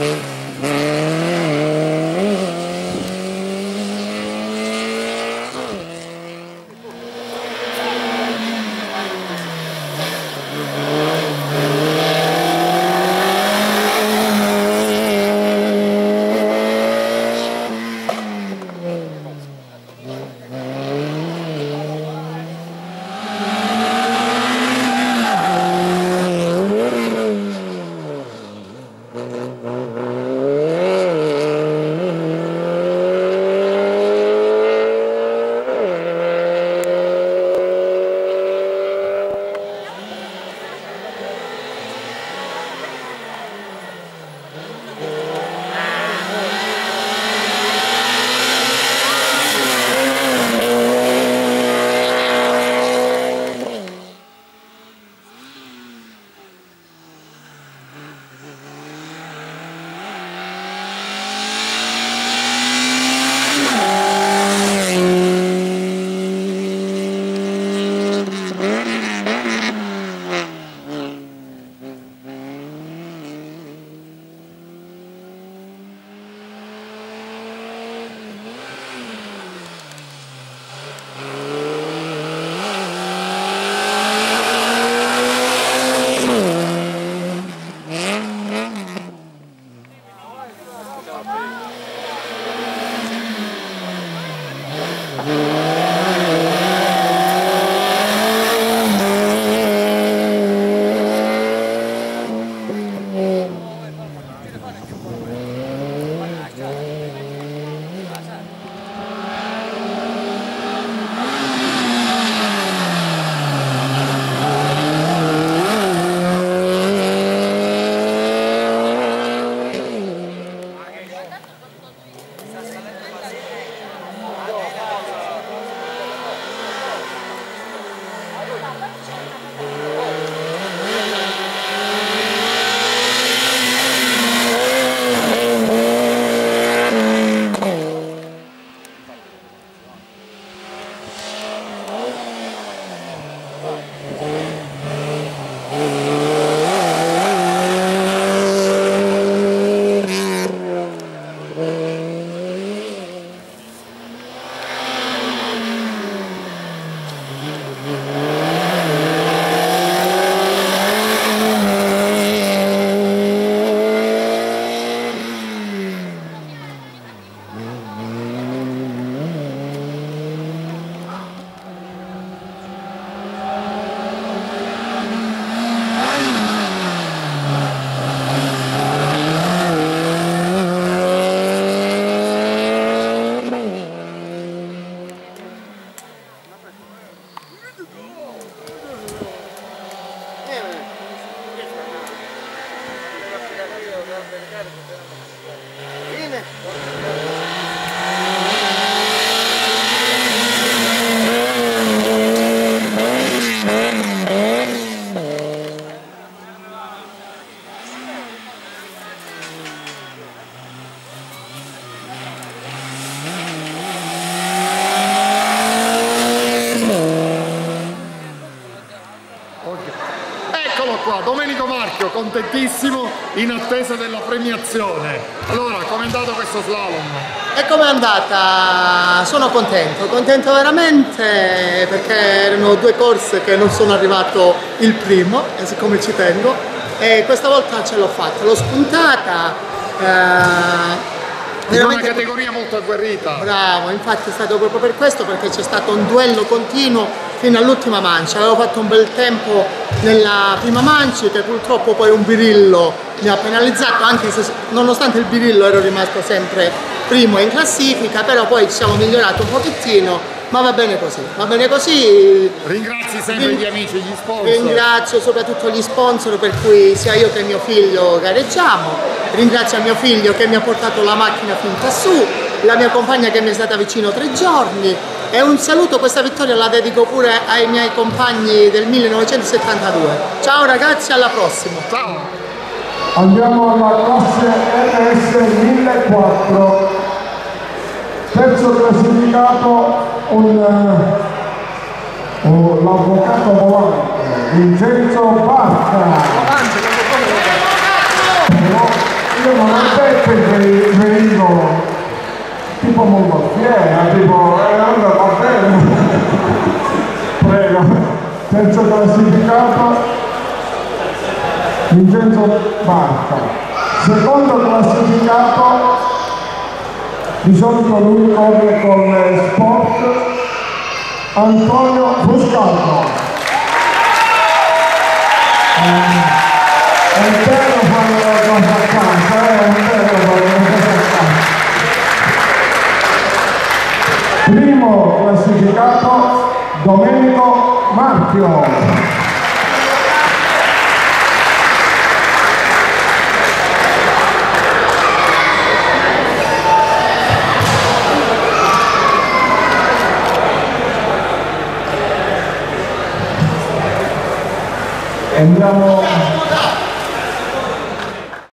Música Mm-hmm. Come on, come on. Eccolo qua, Domenico Marchio, contentissimo, in attesa della premiazione. Allora, com'è andato questo slalom? E com'è andata? Sono contento, contento veramente perché erano due corse che non sono arrivato il primo, e siccome ci tengo, e questa volta ce l'ho fatta, l'ho spuntata. eh, In una veramente- categoria molto agguerrita. Bravo, infatti è stato proprio per questo perché c'è stato un duello continuo fino all'ultima mancia. Avevo fatto un bel tempo nella prima mancia che purtroppo poi un birillo mi ha penalizzato, anche se nonostante il birillo ero rimasto sempre primo in classifica, però poi ci siamo migliorati un pochettino, ma va bene così, va bene così. Ringrazi sempre Ring- gli amici, gli sponsor. Ringrazio soprattutto gli sponsor per cui sia io che mio figlio gareggiamo, ringrazio mio figlio che mi ha portato la macchina fin quassù, la mia compagna che mi è stata vicino tre giorni e un saluto, questa vittoria la dedico pure ai miei compagni del 1972. Ciao ragazzi, alla prossima! Ciao. Andiamo alla classe RS 1004. Terzo classificato l'avvocato volante Vincenzo Barca. Però io non ho detto che venivo tipo mongolfiera, tipo eh, allora va bene. Prego. Terzo classificato Vincenzo Barca. Secondo classificato, di solito lui corre con eh, Sport, Antonio Fuscato. Eh, È intero fare una cosa a casa, eh, è intero fare una cosa a casa. Primo classificato, Domenico Marchio. Andiamo